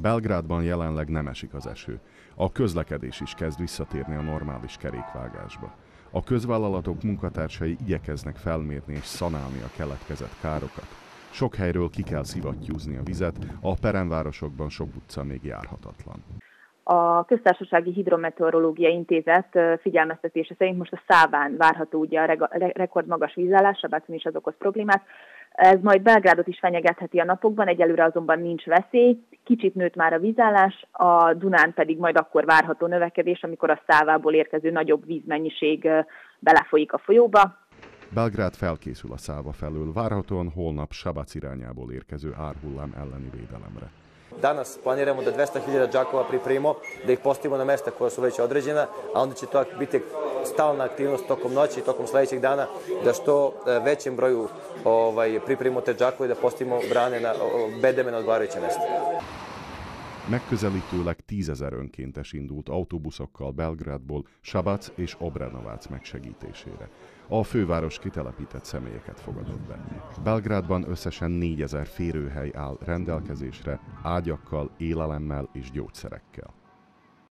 Belgrádban jelenleg nem esik az eső. A közlekedés is kezd visszatérni a normális kerékvágásba. A közvállalatok munkatársai igyekeznek felmérni és szanálni a keletkezett károkat. Sok helyről ki kell szivattyúzni a vizet, a peremvárosokban sok utca még járhatatlan. A Köztársasági Hidrometeorológia Intézet figyelmeztetése szerint most a Száván várható ugye a rekordmagas vízállás, Sabácon is az okoz problémát. Ez majd Belgrádot is fenyegetheti a napokban, egyelőre azonban nincs veszély. Kicsit nőtt már a vízállás, a Dunán pedig majd akkor várható növekedés, amikor a szávából érkező nagyobb vízmennyiség belefolyik a folyóba. Belgrád felkészül a száva felől, várhatóan holnap Sabac irányából érkező árhullám elleni védelemre. Danas planiramo da 200.000 džakova pripremimo, da ih postavimo na mesta koja su već određena, a onda će to biti stalna aktivnost tokom noći i tokom sledećeg dana, da što većem broju ovaj, pripremimo te džakove, da postavimo brane na bedeme na odgovarajuće mesta. Megközelítőleg tízezer önkéntes indult autóbuszokkal Belgrádból Sabac és Obrenovac megsegítésére. A főváros kitelepített személyeket fogadott be. Belgrádban összesen 4000 férőhely áll rendelkezésre, ágyakkal, élelemmel és gyógyszerekkel.